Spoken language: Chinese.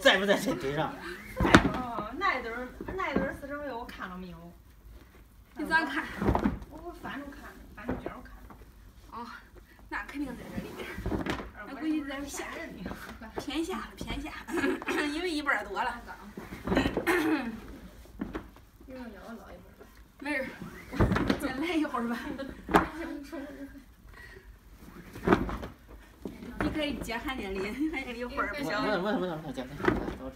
在不在这堆上？哦，那一堆儿那一堆儿四乘六我看了没有？你咋看？我我翻着看，翻着卷儿看。哦，那肯定在这里边儿。那估计在下人呢。偏下了，偏下，因为一半儿多了。一会儿叫我捞一会儿吧。没事儿，再来一会儿吧。可以接韩经理，韩经理会儿不行。我我我我讲讲，我